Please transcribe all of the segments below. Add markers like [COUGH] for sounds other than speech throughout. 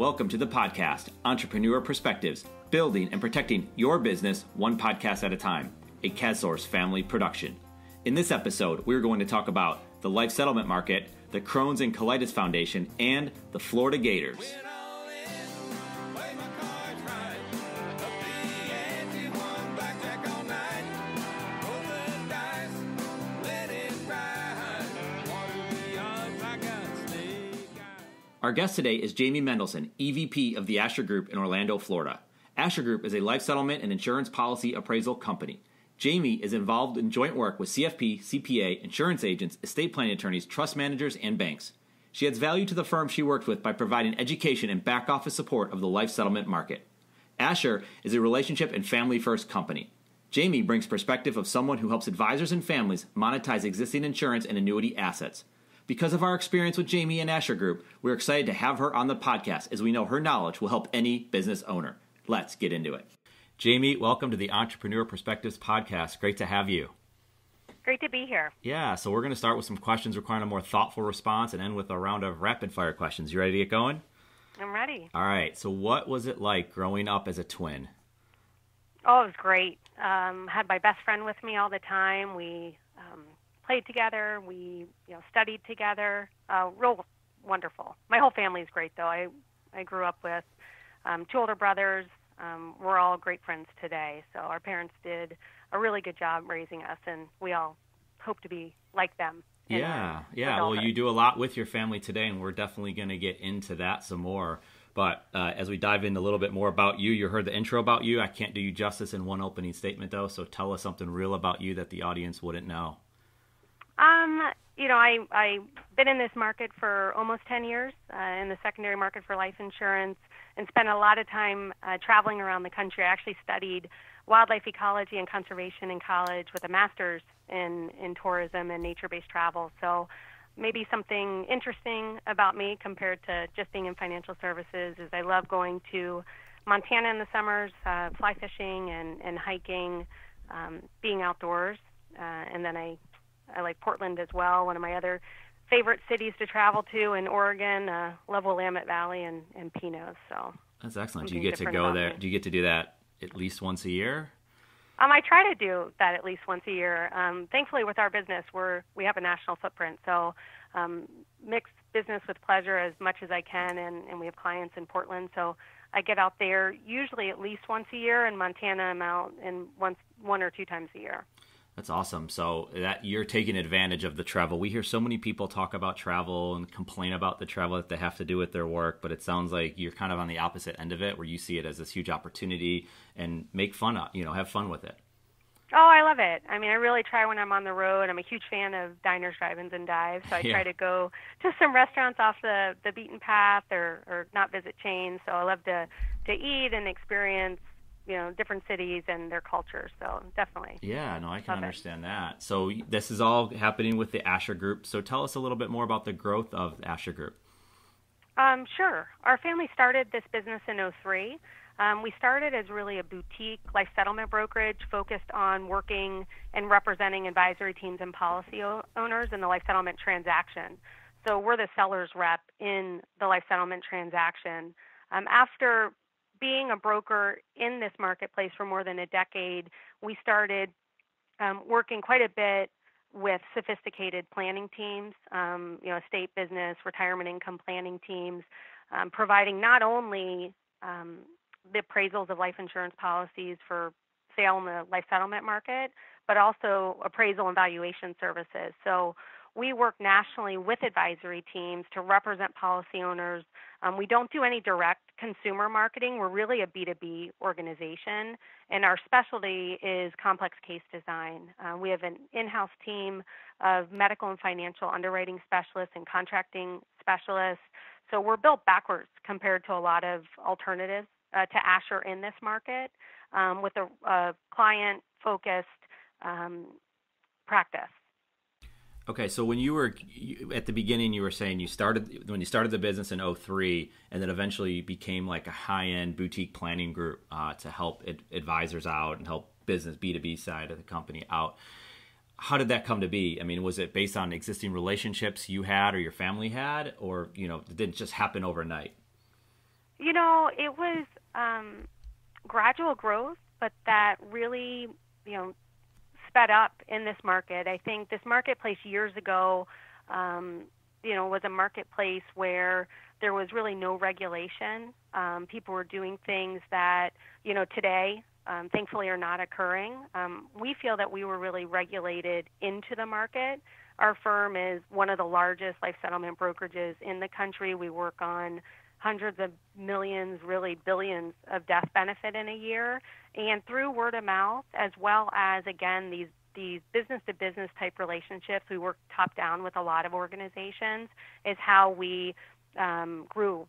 Welcome to the podcast, Entrepreneur Perspectives, building and protecting your business one podcast at a time, a KazSource family production. In this episode, we're going to talk about the life settlement market, the Crohn's and Colitis Foundation, and the Florida Gators. Our guest today is Jamie Mendelsohn, EVP of the Ashar Group in Orlando, Florida. Ashar Group is a life settlement and insurance policy appraisal company. Jamie is involved in joint work with CFP, CPA, insurance agents, estate planning attorneys, trust managers, and banks. She adds value to the firm she works with by providing education and back office support of the life settlement market. Ashar is a relationship and family first company. Jamie brings perspective of someone who helps advisors and families monetize existing insurance and annuity assets. Because of our experience with Jamie and Ashar Group, we're excited to have her on the podcast as we know her knowledge will help any business owner. Let's get into it. Jamie, welcome to the Entrepreneur Perspectives podcast. Great to have you. Great to be here. Yeah, so we're going to start with some questions requiring a more thoughtful response and end with a round of rapid fire questions. You ready to get going? I'm ready. All right, so what was it like growing up as a twin? Oh, it was great. Um, had my best friend with me all the time. We played together. We you know studied together. Uh, real wonderful. My whole family is great though. I I grew up with um, two older brothers. Um, we're all great friends today. So our parents did a really good job raising us, and we all hope to be like them. Yeah, yeah. Well, you do a lot with your family today, and we're definitely going to get into that some more. But uh, as we dive in a little bit more about you, you heard the intro about you. I can't do you justice in one opening statement, though. So tell us something real about you that the audience wouldn't know. Um, you know, I I've been in this market for almost 10 years uh, in the secondary market for life insurance, and spent a lot of time uh, traveling around the country. I actually studied wildlife ecology and conservation in college with a master's in in tourism and nature-based travel. So maybe something interesting about me compared to just being in financial services is I love going to Montana in the summers, uh, fly fishing and and hiking, um, being outdoors, uh, and then I I like Portland as well. One of my other favorite cities to travel to in Oregon, uh, love Willamette Valley and, and Pinots. So that's excellent. Do you get to go there? Me. Do you get to do that at least once a year? Um, I try to do that at least once a year. Um, thankfully, with our business, we're we have a national footprint, so um, mix business with pleasure as much as I can, and, and we have clients in Portland, so I get out there usually at least once a year. In Montana, I'm out in once one or two times a year. That's awesome. So that you're taking advantage of the travel. We hear so many people talk about travel and complain about the travel that they have to do with their work, but it sounds like you're kind of on the opposite end of it, where you see it as this huge opportunity and make fun of, you know, have fun with it. Oh, I love it. I mean, I really try when I'm on the road. I'm a huge fan of diners, drive-ins, and dives. [LAUGHS] So I yeah. try to go to some restaurants off the the beaten path, or or not visit chains. So I love to to eat and experience you know different cities and their cultures. So definitely. Yeah, no, I can understand it. that. So this is all happening with the Ashar Group. So tell us a little bit more about the growth of Ashar Group. Um, sure. Our family started this business in 03. Um, we started as really a boutique life settlement brokerage focused on working and representing advisory teams and policy o- owners in the life settlement transaction. So we're the seller's rep in the life settlement transaction. Um, after being a broker in this marketplace for more than a decade, we started um, working quite a bit with sophisticated planning teams, um, you know, estate business, retirement income planning teams, um, providing not only um, the appraisals of life insurance policies for sale in the life settlement market, but also appraisal and valuation services. So we work nationally with advisory teams to represent policy owners. Um, we don't do any direct consumer marketing. We're really a B2B organization, and our specialty is complex case design. Uh, we have an in house team of medical and financial underwriting specialists and contracting specialists. So we're built backwards compared to a lot of alternatives uh, to Ashar in this market um, with a, a client focused um, practice. Okay, so when you were at the beginning, you were saying you started when you started the business in 03 and then eventually became like a high end boutique planning group uh, to help ad- advisors out and help business B2B side of the company out. How did that come to be? I mean, was it based on existing relationships you had or your family had, or you know, it did it just happen overnight? You know, it was um, gradual growth, but that really, you know, sped up in this market. I think this marketplace years ago, um, you know, was a marketplace where there was really no regulation. Um, people were doing things that, you know, today, um, thankfully, are not occurring. Um, we feel that we were really regulated into the market. Our firm is one of the largest life settlement brokerages in the country. We work on hundreds of millions, really billions of death benefit in a year. And through word of mouth, as well as, again, these these business to business type relationships, we work top down with a lot of organizations, is how we um, grew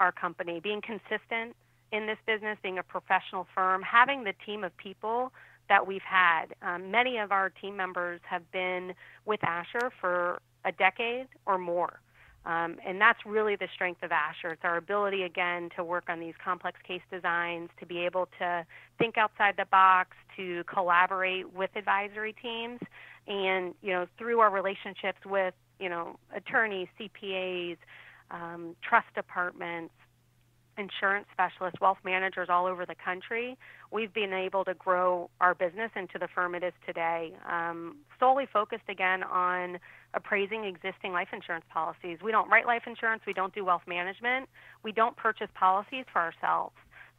our company. Being consistent in this business, being a professional firm, having the team of people that we've had. Um, many of our team members have been with Ashar for a decade or more. Um, and that's really the strength of Ashar. It's our ability, again, to work on these complex case designs, to be able to think outside the box, to collaborate with advisory teams, and you know, through our relationships with you know attorneys, CPAs, um, trust departments, insurance specialists, wealth managers all over the country, we've been able to grow our business into the firm it is today, um, solely focused again on appraising existing life insurance policies. We don't write life insurance, we don't do wealth management, we don't purchase policies for ourselves.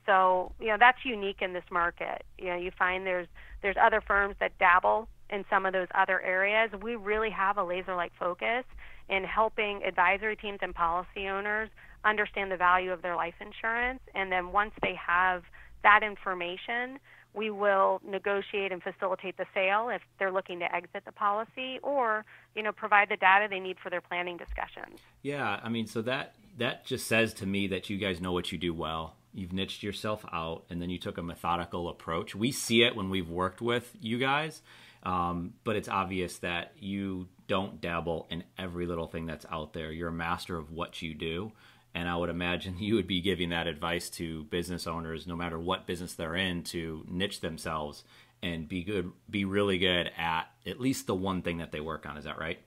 So, you know, that's unique in this market. You know, you find there's there's other firms that dabble in some of those other areas. We really have a laser-like focus in helping advisory teams and policy owners understand the value of their life insurance. And then once they have that information, we will negotiate and facilitate the sale if they're looking to exit the policy or you know provide the data they need for their planning discussions. Yeah i mean so that that just says to me that you guys know what you do well. You've niched yourself out and then you took a methodical approach. We see it when we've worked with you guys um, but it's obvious that you don't dabble in every little thing that's out there. You're a master of what you do and I would imagine [LAUGHS] you would be giving that advice to business owners, no matter what business they're in, to niche themselves and be good, be really good at at least the one thing that they work on. Is that right?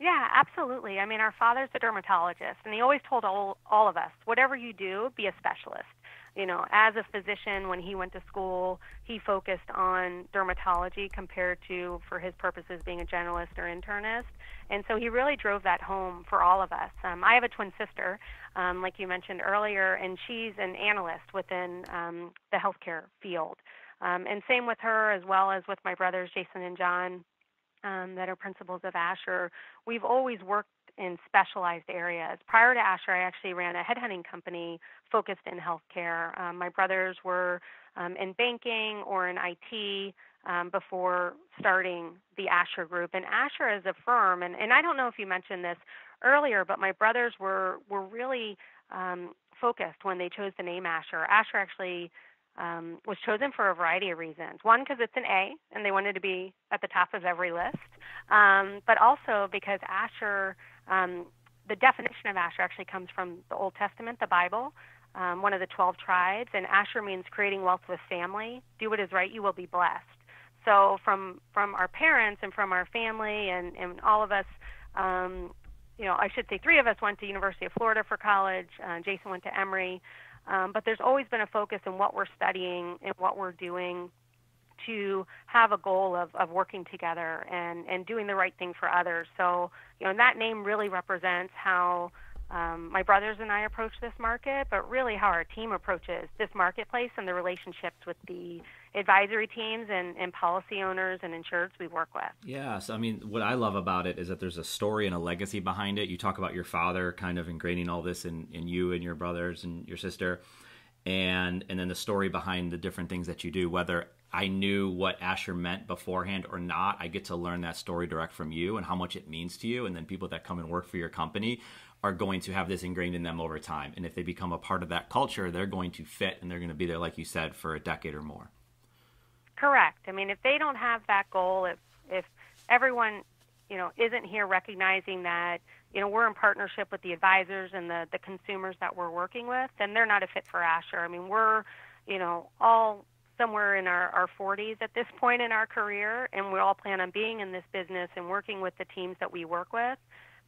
Yeah, absolutely. I mean, our father's a dermatologist, and he always told all all of us, whatever you do, be a specialist you know, as a physician, when he went to school, he focused on dermatology compared to, for his purposes, being a generalist or internist. And so he really drove that home for all of us. Um, I have a twin sister, um, like you mentioned earlier, and she's an analyst within um, the healthcare field. Um, and same with her, as well as with my brothers, Jason and John, um, that are principals of Ashar. We've always worked in specialized areas. Prior to Ashar, I actually ran a headhunting company focused in healthcare. Um, my brothers were um, in banking or in IT um, before starting the Ashar Group. And Ashar is a firm, and, and I don't know if you mentioned this earlier, but my brothers were were really um, focused when they chose the name Ashar. Ashar actually um, was chosen for a variety of reasons. One, because it's an A, and they wanted to be at the top of every list, um, but also because Asher um, the definition of Asher actually comes from the Old Testament, the Bible, um, one of the 12 tribes, and Asher means creating wealth with family. Do what is right, you will be blessed. So from from our parents and from our family and, and all of us, um, you know, I should say three of us went to University of Florida for college. Uh, Jason went to Emory. Um, but there's always been a focus in what we're studying and what we're doing to have a goal of, of working together and, and doing the right thing for others. So, you know, that name really represents how um, my brothers and I approach this market, but really how our team approaches this marketplace and the relationships with the advisory teams and, and policy owners and insureds we work with. Yes, I mean, what I love about it is that there's a story and a legacy behind it. You talk about your father kind of ingraining all this in, in you and your brothers and your sister and and then the story behind the different things that you do whether I knew what Asher meant beforehand or not, I get to learn that story direct from you and how much it means to you. And then people that come and work for your company are going to have this ingrained in them over time. And if they become a part of that culture, they're going to fit and they're going to be there, like you said, for a decade or more. Correct. I mean, if they don't have that goal, if if everyone you know isn't here recognizing that you know we're in partnership with the advisors and the the consumers that we're working with, then they're not a fit for Ashar. I mean, we're you know all somewhere in our, our 40s at this point in our career, and we all plan on being in this business and working with the teams that we work with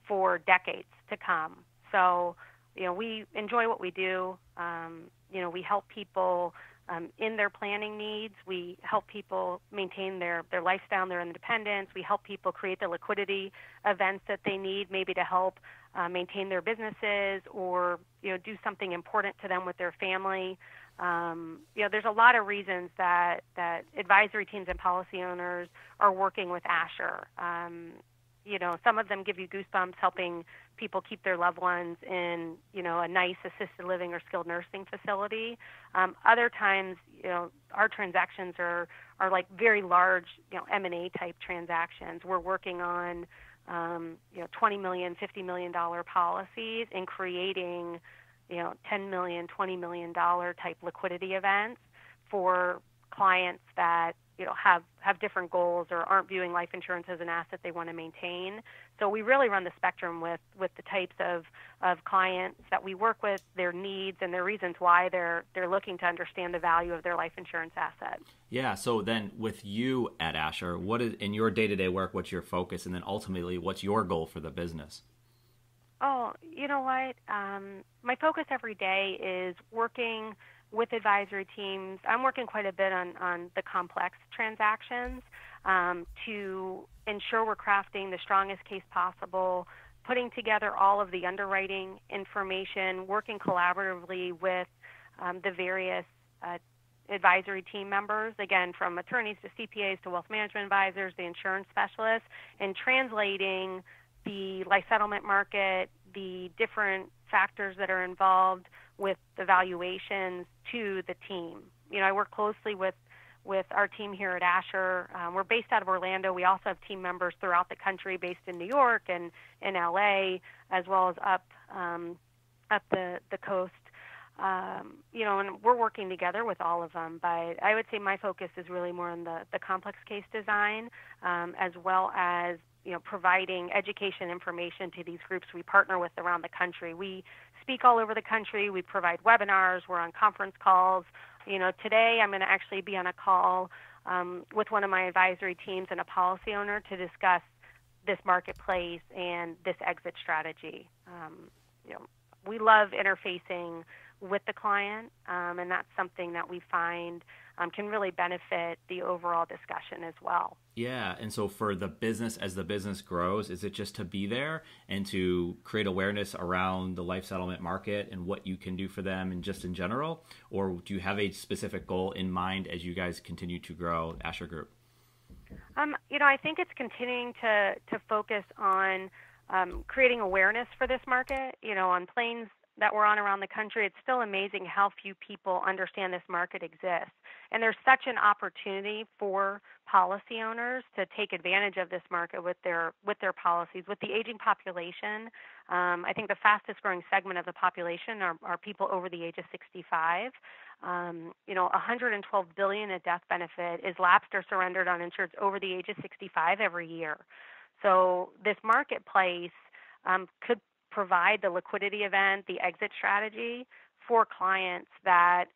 for decades to come. So you know, we enjoy what we do. Um, you know, we help people um, in their planning needs. We help people maintain their, their lifestyle, their independence. We help people create the liquidity events that they need, maybe to help uh, maintain their businesses or you know do something important to them with their family. Um, you know, there's a lot of reasons that that advisory teams and policy owners are working with Ashar. Um, you know, some of them give you goosebumps helping people keep their loved ones in, you know, a nice assisted living or skilled nursing facility. Um, other times, you know, our transactions are are like very large, you know, M&A type transactions. We're working on, um, you know, 20 million, 50 million dollar policies and creating, you know, 10 million, 20 million dollar type liquidity events for clients that you know have have different goals or aren't viewing life insurance as an asset they want to maintain. So we really run the spectrum with with the types of of clients that we work with, their needs and their reasons why they're they're looking to understand the value of their life insurance asset. Yeah. So then, with you at Asher, what is in your day to day work? What's your focus, and then ultimately, what's your goal for the business? Oh, you know what? Um, my focus every day is working with advisory teams. I'm working quite a bit on, on the complex transactions um, to ensure we're crafting the strongest case possible, putting together all of the underwriting information, working collaboratively with um, the various uh, advisory team members, again, from attorneys to CPAs to wealth management advisors, the insurance specialists, and translating the life settlement market, the different factors that are involved with the valuations to the team. You know, I work closely with with our team here at Ashar. Um, we're based out of Orlando. We also have team members throughout the country, based in New York and in LA, as well as up um, up the the coast. Um, you know, and we're working together with all of them. But I would say my focus is really more on the the complex case design, um, as well as you know providing education information to these groups we partner with around the country. We speak all over the country. We provide webinars. We're on conference calls. You know, today I'm going to actually be on a call um, with one of my advisory teams and a policy owner to discuss this marketplace and this exit strategy. Um, you know, we love interfacing with the client, um, and that's something that we find um, can really benefit the overall discussion as well. Yeah, and so for the business, as the business grows, is it just to be there and to create awareness around the life settlement market and what you can do for them and just in general? Or do you have a specific goal in mind as you guys continue to grow Ashar Group? Um, you know, I think it's continuing to, to focus on um, creating awareness for this market. You know, on planes that we're on around the country, it's still amazing how few people understand this market exists. And there's such an opportunity for policy owners to take advantage of this market with their with their policies. With the aging population, um, I think the fastest growing segment of the population are, are people over the age of 65. Um, you know, 112 billion in death benefit is lapsed or surrendered on insureds over the age of 65 every year. So this marketplace um, could provide the liquidity event, the exit strategy for clients that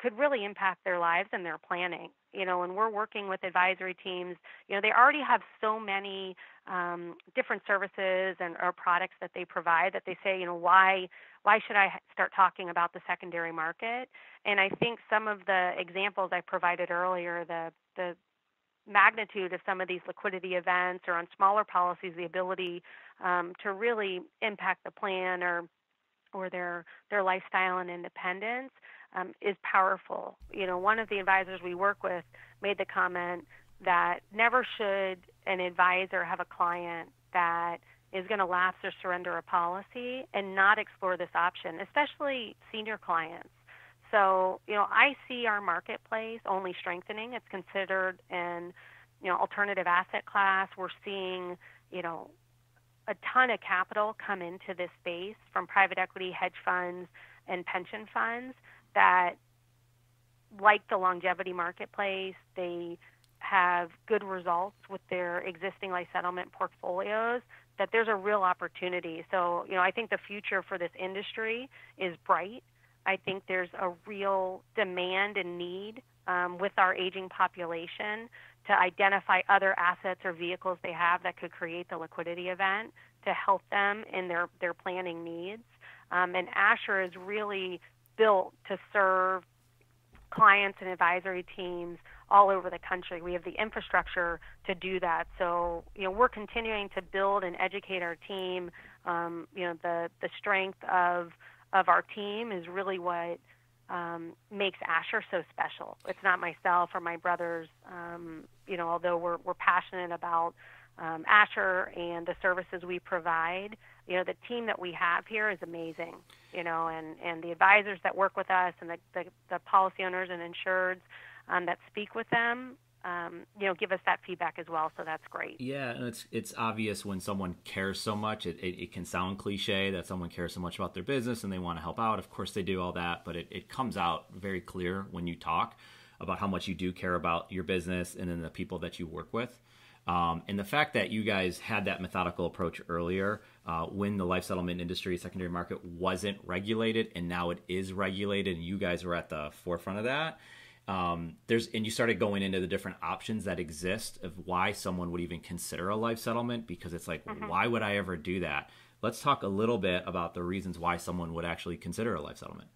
could really impact their lives and their planning. You know, when we're working with advisory teams, you know, they already have so many um, different services and or products that they provide that they say, you know, why why should I start talking about the secondary market? And I think some of the examples I provided earlier, the the magnitude of some of these liquidity events or on smaller policies, the ability um, to really impact the plan or or their their lifestyle and independence um, is powerful. You know, one of the advisors we work with made the comment that never should an advisor have a client that is going to lapse or surrender a policy and not explore this option, especially senior clients. So, you know, I see our marketplace only strengthening. It's considered an, you know, alternative asset class. We're seeing, you know, a ton of capital come into this space from private equity, hedge funds, and pension funds that like the longevity marketplace. They have good results with their existing life settlement portfolios that there's a real opportunity. So, you know, I think the future for this industry is bright. I think there's a real demand and need um, with our aging population to identify other assets or vehicles they have that could create the liquidity event to help them in their, their planning needs. Um, and Ashar is really built to serve clients and advisory teams all over the country. We have the infrastructure to do that. So, you know, we're continuing to build and educate our team. Um, you know, the the strength of of our team is really what um, makes Ashar so special. It's not myself or my brothers. Um, you know, although we're we're passionate about um, Ashar and the services we provide, you know, the team that we have here is amazing. You know, and and the advisors that work with us and the the, the policy owners and insureds um, that speak with them um, you know, give us that feedback as well. So that's great. Yeah, and it's it's obvious when someone cares so much. It, it, it, can sound cliche that someone cares so much about their business and they want to help out. Of course, they do all that, but it, it comes out very clear when you talk about how much you do care about your business and then the people that you work with. Um, and the fact that you guys had that methodical approach earlier uh, when the life settlement industry, secondary market wasn't regulated, and now it is regulated, and you guys were at the forefront of that um, there's and you started going into the different options that exist of why someone would even consider a life settlement because it's like mm-hmm. why would I ever do that? Let's talk a little bit about the reasons why someone would actually consider a life settlement.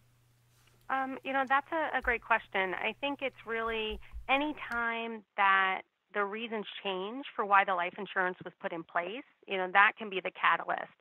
Um, you know, that's a, a great question. I think it's really any time that the reasons change for why the life insurance was put in place, you know, that can be the catalyst.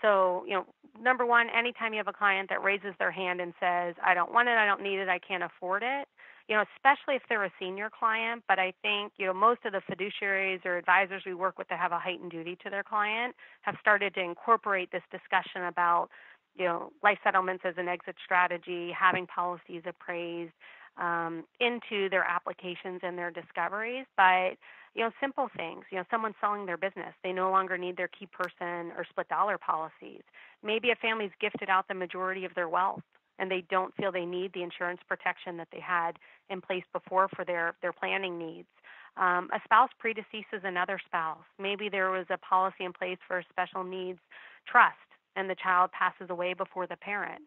So, you know, number one, anytime you have a client that raises their hand and says, I don't want it, I don't need it, I can't afford it, you know, especially if they're a senior client. But I think, you know, most of the fiduciaries or advisors we work with that have a heightened duty to their client have started to incorporate this discussion about, you know, life settlements as an exit strategy, having policies appraised um, into their applications and their discoveries. But you know, simple things. You know, someone selling their business. They no longer need their key person or split dollar policies. Maybe a family's gifted out the majority of their wealth and they don't feel they need the insurance protection that they had in place before for their, their planning needs. Um, a spouse predeceases another spouse. Maybe there was a policy in place for a special needs trust and the child passes away before the parent.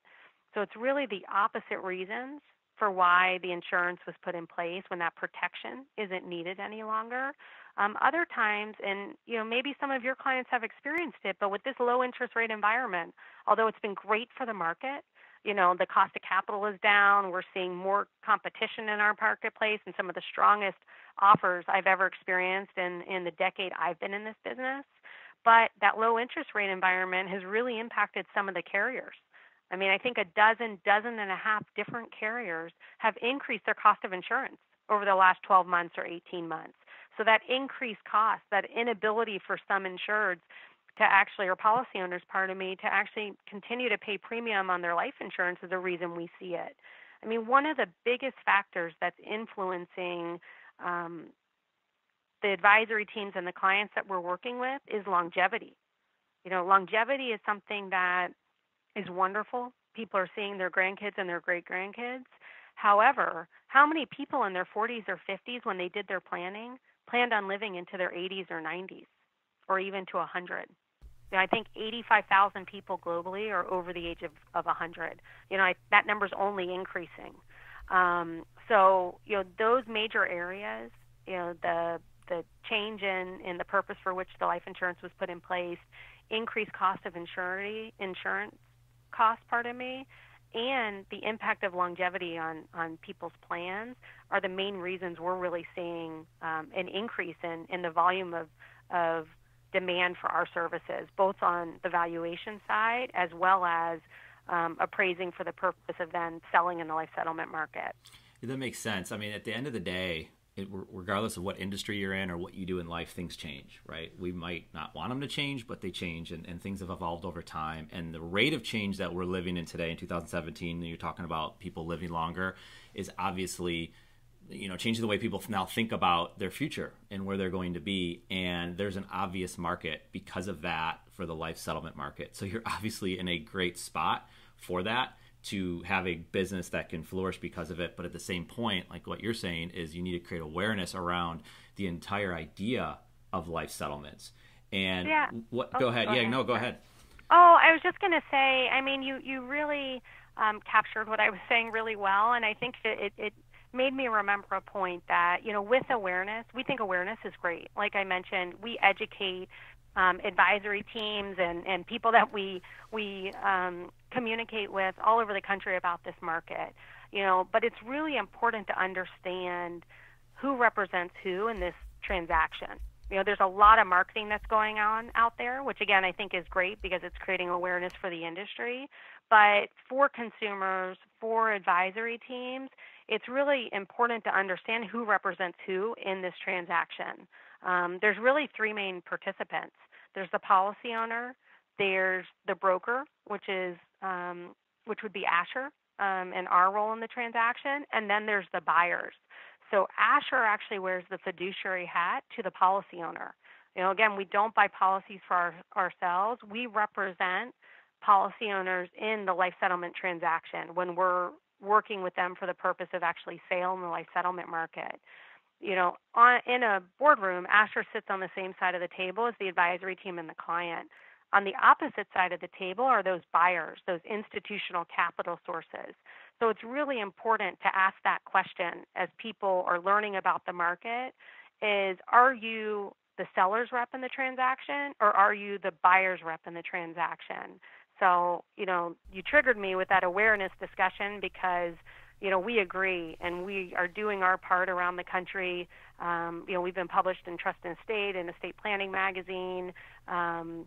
So it's really the opposite reasons for why the insurance was put in place when that protection isn't needed any longer. Um, other times, and you know, maybe some of your clients have experienced it, but with this low interest rate environment, although it's been great for the market, you know the cost of capital is down we're seeing more competition in our marketplace and some of the strongest offers i've ever experienced in in the decade i've been in this business but that low interest rate environment has really impacted some of the carriers i mean i think a dozen dozen and a half different carriers have increased their cost of insurance over the last 12 months or 18 months so that increased cost that inability for some insureds to actually, or policy owners, pardon me, to actually continue to pay premium on their life insurance is the reason we see it. I mean, one of the biggest factors that's influencing um, the advisory teams and the clients that we're working with is longevity. You know, longevity is something that is wonderful. People are seeing their grandkids and their great grandkids. However, how many people in their 40s or 50s, when they did their planning, planned on living into their 80s or 90s or even to 100? You know, I think 85,000 people globally are over the age of, of 100. You know, I, that number's only increasing. Um, so, you know, those major areas, you know, the the change in, in the purpose for which the life insurance was put in place, increased cost of insurance, insurance cost, pardon me, and the impact of longevity on, on people's plans are the main reasons we're really seeing um, an increase in, in the volume of, of demand for our services, both on the valuation side as well as um, appraising for the purpose of then selling in the life settlement market. That makes sense. I mean, at the end of the day, it, regardless of what industry you're in or what you do in life, things change, right? We might not want them to change, but they change, and, and things have evolved over time. And the rate of change that we're living in today in 2017, you're talking about people living longer, is obviously you know changing the way people now think about their future and where they're going to be and there's an obvious market because of that for the life settlement market so you're [LAUGHS] obviously in a great spot for that to have a business that can flourish because of it but at the same point like what you're saying is you need to create awareness around the entire idea of life settlements and yeah. what oh, go ahead go yeah ahead. no go ahead oh i was just going to say i mean you you really um, captured what I was saying really well, and I think it, it made me remember a point that, you know, with awareness, we think awareness is great. Like I mentioned, we educate um, advisory teams and, and people that we we um, communicate with all over the country about this market. You know, but it's really important to understand who represents who in this transaction. You know, there's a lot of marketing that's going on out there, which again I think is great because it's creating awareness for the industry. But for consumers, for advisory teams, it's really important to understand who represents who in this transaction. Um, there's really three main participants. There's the policy owner, there's the broker, which is um, which would be Ashar um, and our role in the transaction, and then there's the buyers. So Ashar actually wears the fiduciary hat to the policy owner. You know, again, we don't buy policies for our, ourselves. We represent policy owners in the life settlement transaction when we're working with them for the purpose of actually sale in the life settlement market. You know, on, in a boardroom, Ashar sits on the same side of the table as the advisory team and the client. On the opposite side of the table are those buyers, those institutional capital sources. So it's really important to ask that question as people are learning about the market is are you the seller's rep in the transaction or are you the buyer's rep in the transaction? So, you know, you triggered me with that awareness discussion because, you know, we agree and we are doing our part around the country. Um, you know, we've been published in Trust and Estate and Estate Planning Magazine. Um,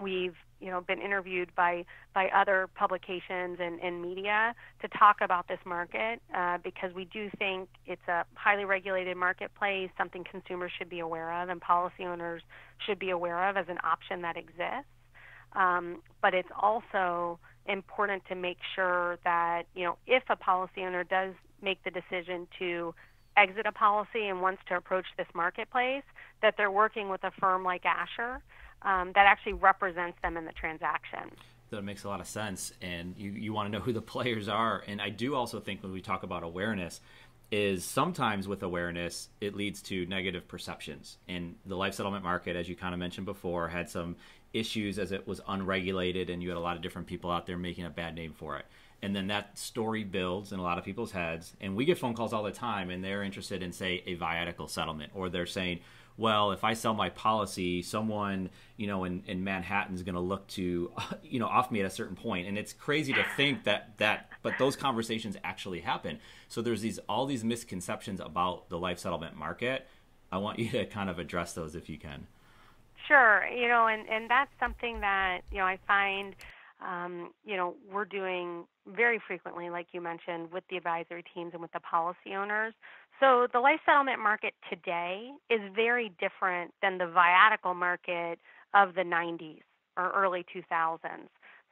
we've you know been interviewed by by other publications and, and media to talk about this market uh, because we do think it's a highly regulated marketplace, something consumers should be aware of and policy owners should be aware of as an option that exists. Um, but it's also important to make sure that you know if a policy owner does make the decision to exit a policy and wants to approach this marketplace, that they're working with a firm like Ashar um, that actually represents them in the transaction. That makes a lot of sense, and you, you want to know who the [LAUGHS] players are. And I do also think when we talk about awareness, is sometimes with awareness it leads to negative perceptions. And the life settlement market, as you kind of mentioned before, had some issues as it was unregulated, and you had a lot of different people out there making a bad name for it and then that story builds in a lot of people's heads and we get phone calls all the time and they're interested in say a viatical settlement or they're saying well, if I sell my policy, someone, you know, in, in Manhattan is going to look to, [LAUGHS] you know, off me at a certain point. And it's crazy to think that that, but those conversations actually happen. So there's these, all these misconceptions about the life settlement market. I want you to kind of address those if you can. Sure. You know, and, and that's something that, you know, I find, um, you know, we're doing very frequently, like you mentioned, with the advisory teams and with the policy owners. So the life settlement market today is very different than the viatical market of the 90s or early 2000s.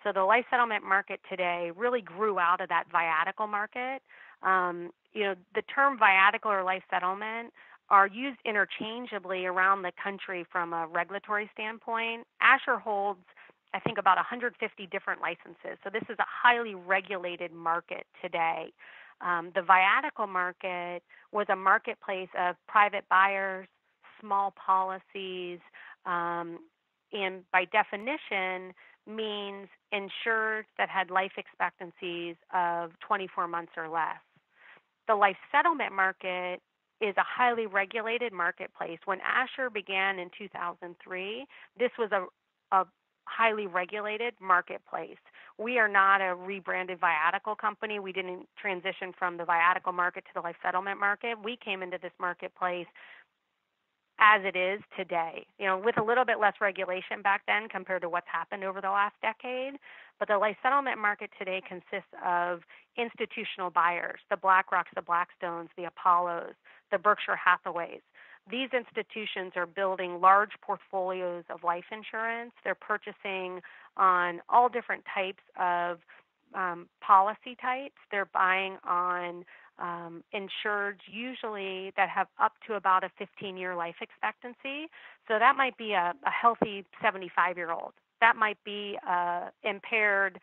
So the life settlement market today really grew out of that viatical market. Um, you know, the term viatical or life settlement are used interchangeably around the country from a regulatory standpoint. Ashar holds, I think, about 150 different licenses. So this is a highly regulated market today. Um, the viatical market was a marketplace of private buyers, small policies, um, and by definition means insured that had life expectancies of 24 months or less. The life settlement market is a highly regulated marketplace. When Ashar began in 2003, this was a, a highly regulated marketplace. We are not a rebranded viatical company. We didn't transition from the viatical market to the life settlement market. We came into this marketplace as it is today, you know, with a little bit less regulation back then compared to what's happened over the last decade. But the life settlement market today consists of institutional buyers, the BlackRocks, the Blackstones, the Apollos, the Berkshire Hathaways, these institutions are building large portfolios of life insurance. They're purchasing on all different types of um, policy types. They're buying on um, insureds usually that have up to about a 15 year life expectancy. So that might be a, a healthy 75 year old. That might be a impaired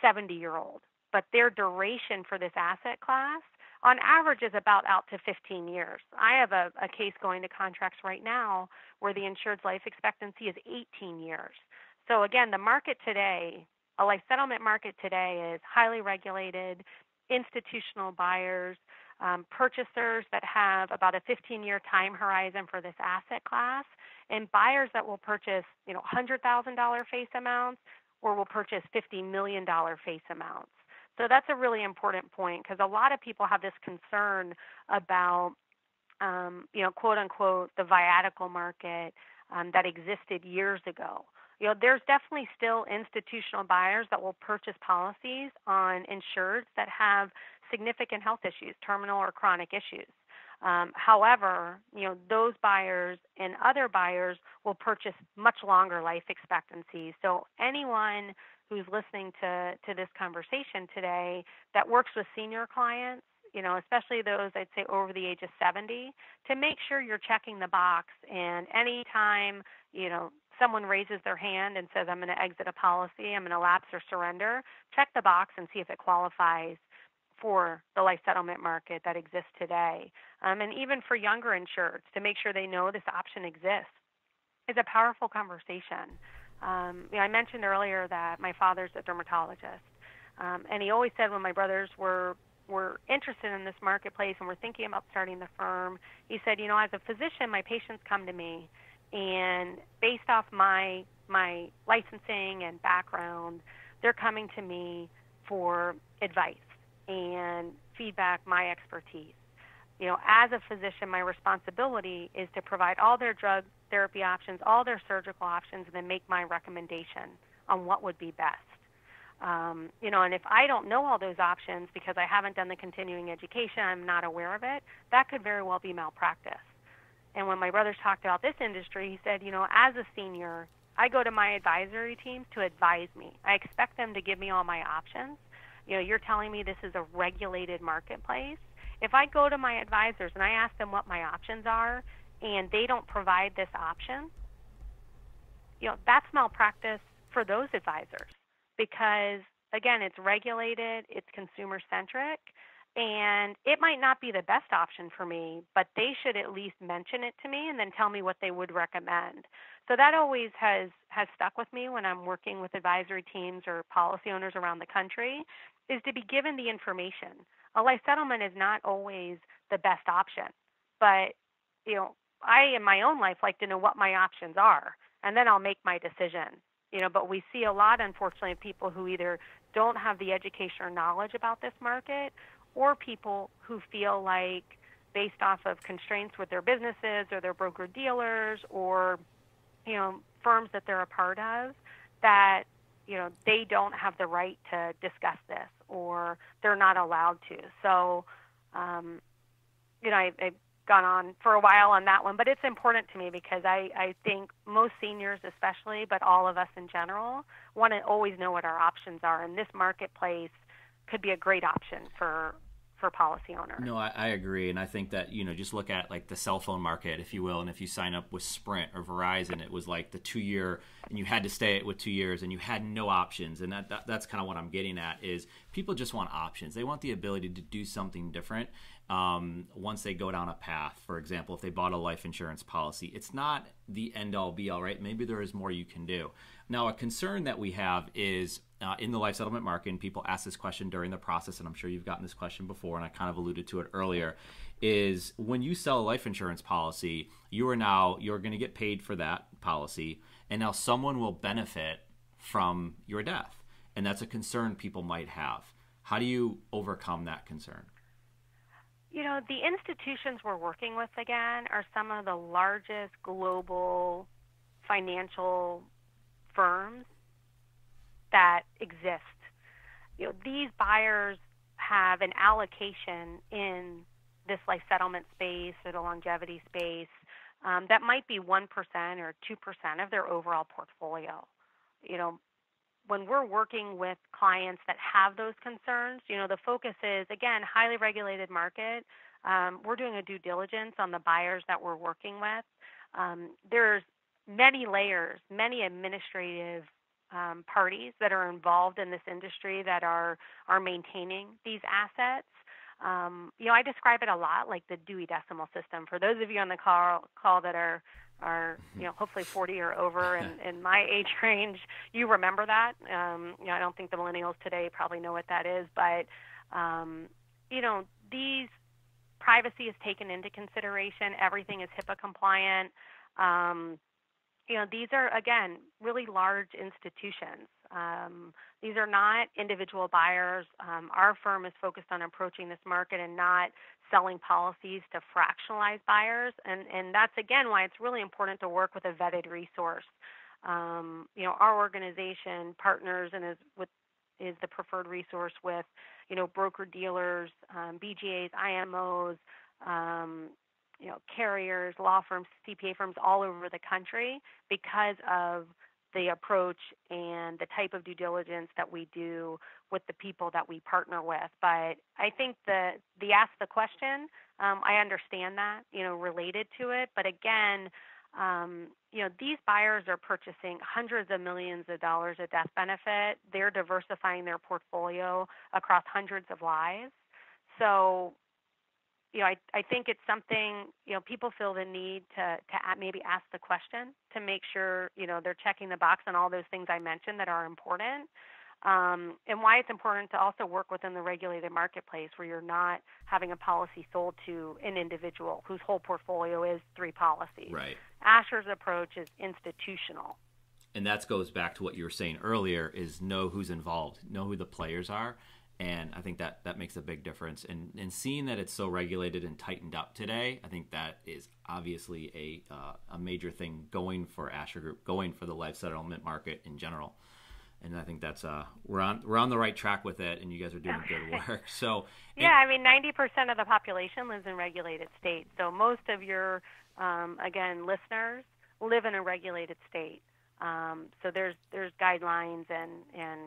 70 year old. But their duration for this asset class on average is about out to 15 years. I have a, a case going to contracts right now where the insured's life expectancy is 18 years. So again, the market today, a life settlement market today is highly regulated, institutional buyers, um, purchasers that have about a 15-year time horizon for this asset class, and buyers that will purchase, you know, $100,000 face amounts or will purchase $50 million face amounts. So that's a really important point because a lot of people have this concern about, um, you know, quote unquote, the viatical market um, that existed years ago. You know, there's definitely still institutional buyers that will purchase policies on insureds that have significant health issues, terminal or chronic issues. Um, however, you know those buyers and other buyers will purchase much longer life expectancies. So anyone who's listening to to this conversation today that works with senior clients, you know, especially those I'd say over the age of 70, to make sure you're checking the box. And anytime you know someone raises their hand and says I'm going to exit a policy, I'm going to lapse or surrender, check the box and see if it qualifies for the life settlement market that exists today, um, and even for younger insureds to make sure they know this option exists, is a powerful conversation. Um, you know, I mentioned earlier that my father's a dermatologist, um, and he always said when my brothers were were interested in this marketplace and were thinking about starting the firm, he said, you know, as a physician, my patients come to me, and based off my my licensing and background, they're coming to me for advice and feedback my expertise. You know, as a physician, my responsibility is to provide all their drug therapy options, all their surgical options, and then make my recommendation on what would be best. Um, you know, and if I don't know all those options because I haven't done the continuing education, I'm not aware of it, that could very well be malpractice. And when my brothers talked about this industry, he said, you know, as a senior, I go to my advisory teams to advise me. I expect them to give me all my options, you know, you're telling me this is a regulated marketplace. If I go to my advisors and I ask them what my options are and they don't provide this option, you know, that's malpractice for those advisors because again, it's regulated, it's consumer centric, and it might not be the best option for me, but they should at least mention it to me and then tell me what they would recommend. So that always has has stuck with me when I'm working with advisory teams or policy owners around the country is to be given the information. A life settlement is not always the best option, but you know, I in my own life like to know what my options are, and then I'll make my decision. You know, but we see a lot, unfortunately, of people who either don't have the education or knowledge about this market, or people who feel like, based off of constraints with their businesses or their broker dealers or you know firms that they're a part of, that you know they don't have the right to discuss this or they're not allowed to. So, um, you know, I, I've gone on for a while on that one, but it's important to me because I, I think most seniors, especially, but all of us in general, want to always know what our options are. In this marketplace could be a great option for for policy owners. No, I, I, agree, and I think that you know just look at like the cell phone market, if you will, and if you sign up with Sprint or Verizon, it was like the two year, and you had to stay it with two years, and you had no options, and that, that that's kind of what I'm getting at is people just want options. They want the ability to do something different um, once they go down a path. For example, if they bought a life insurance policy, it's not the end all be all, right? Maybe there is more you can do. Now, a concern that we have is uh, in the life settlement market, and people ask this question during the process, and I'm sure you've gotten this question before, and I kind of alluded to it earlier, is when you sell a life insurance policy, you are now you're going to get paid for that policy, and now someone will benefit from your death, and that's a concern people might have. How do you overcome that concern? You know, the institutions we're working with again are some of the largest global financial firms that exist. You know, these buyers have an allocation in this life settlement space or the longevity space um, that might be 1% or 2% of their overall portfolio. You know, when we're working with clients that have those concerns, you know, the focus is, again, highly regulated market. Um, we're doing a due diligence on the buyers that we're working with. Um, there's many layers, many administrative um, parties that are involved in this industry that are are maintaining these assets. Um, you know, I describe it a lot like the Dewey Decimal System. For those of you on the call call that are are you know hopefully 40 or over and [LAUGHS] in my age range, you remember that. Um, you know, I don't think the millennials today probably know what that is, but um, you know these privacy is taken into consideration. Everything is HIPAA compliant. Um, you know, these are again really large institutions. Um, these are not individual buyers. Um, our firm is focused on approaching this market and not selling policies to fractionalize buyers. And, and that's again why it's really important to work with a vetted resource. Um, you know, our organization partners and is with is the preferred resource with, you know, broker dealers, BGAs, IMOs, um, you know, carriers, law firms, CPA firms all over the country because of the approach and the type of due diligence that we do with the people that we partner with. But I think the the ask the question, um, I understand that, you know, related to it. But again, um, you know, these buyers are purchasing hundreds of millions of dollars of death benefit. They're diversifying their portfolio across hundreds of lives. So you know, I, I think it's something, you know, people feel the need to, to maybe ask the question to make sure, you know, they're checking the box on all those things I mentioned that are important. Um, and why it's important to also work within the regulated marketplace where you're not having a policy sold to an individual whose whole portfolio is three policies. Right. Ashar's approach is institutional. And that goes back to what you were saying earlier is know who's involved, know who the players are, and I think that that makes a big difference. And and seeing that it's so regulated and tightened up today, I think that is obviously a uh, a major thing going for Ashar Group, going for the life settlement market in general. And I think that's uh we're on we're on the right track with it, and you guys are doing good [LAUGHS] work. So yeah, I mean, ninety percent of the population lives in regulated states. So most of your um, again listeners live in a regulated state. Um, so there's there's guidelines and and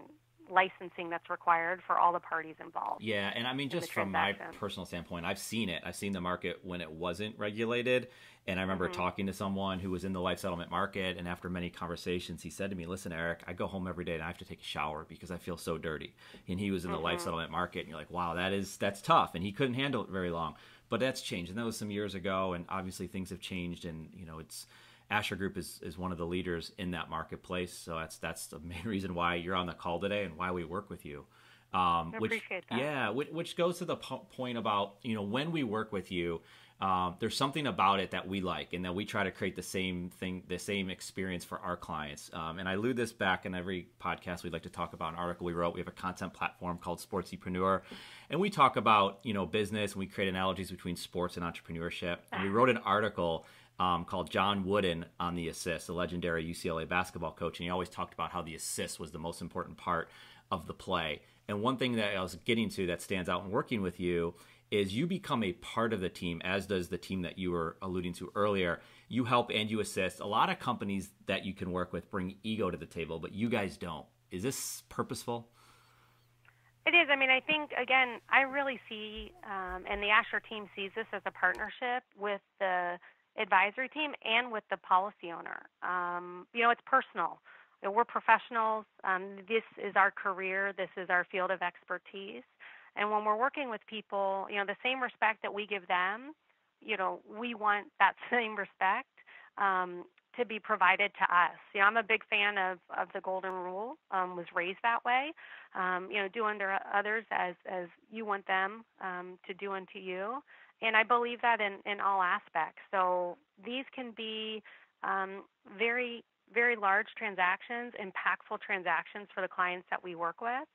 licensing that's required for all the parties involved. Yeah, and I mean, just from my personal standpoint, I've seen it. I've seen the market when it wasn't regulated. And I remember mm-hmm. talking to someone who was in the life settlement market, and after many conversations, he said to me, "Listen, Eric, I go home every day and I have to take a shower because I feel so dirty." And he was in the mm-hmm. life settlement market, and you're like, "Wow, that is that's tough." And he couldn't handle it very long, but that's changed, and that was some years ago. And obviously, things have changed, and you know, it's Ashar Group is, is one of the leaders in that marketplace. So that's that's the main [LAUGHS] reason why you're on the call today and why we work with you. Um, I which, appreciate that. Yeah, which, which goes to the po- point about you know when we work with you, um, there's something about it that we like, and that we try to create the same thing, the same experience for our clients. Um, and I allude this back in every podcast. We'd like to talk about an article we wrote. We have a content platform called Sportsepreneur, and we talk about you know business, and we create analogies between sports and entrepreneurship. And we wrote an article um, called John Wooden on the assist, the legendary UCLA basketball coach, and he always talked about how the assist was the most important part of the play. And one thing that I was getting to that stands out in working with you is you become a part of the team, as does the team that you were alluding to earlier. You help and you assist. A lot of companies that you can work with bring ego to the table, but you guys don't. Is this purposeful? It is. I mean, I think again, I really see, um, and the Ashar team sees this as a partnership with the advisory team and with the policy owner. Um, you know, it's personal. You know, we're professionals. Um, this is our career. This is our field of expertise. And when we're working with people, you know, the same respect that we give them, you know, we want that [LAUGHS] same respect um, to be provided to us. You know, I'm a big fan of, of the golden rule. Um, was raised that way. Um, you know, do unto others as as you want them um, to do unto you and I believe that in, in all aspects. So these can be um, very, very large transactions, impactful transactions for the clients that we work with.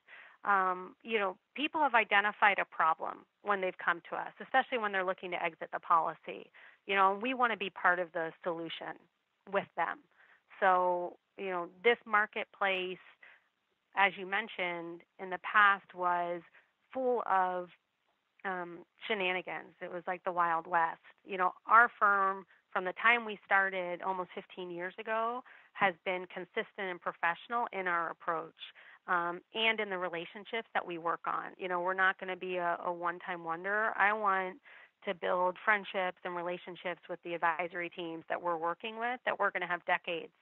Um, you know, people have identified a problem when they've come to us, especially when they're looking to exit the policy. You know, we want to be part of the solution with them. So, you know, this marketplace, as you mentioned, in the past was full of um, shenanigans. It was like the Wild West. You know, our firm, from the time we started almost 15 years ago, has been consistent and professional in our approach um, and in the relationships that we work on. You know, we're not going to be a, a one time wonder. I want to build friendships and relationships with the advisory teams that we're working with that we're going to have decades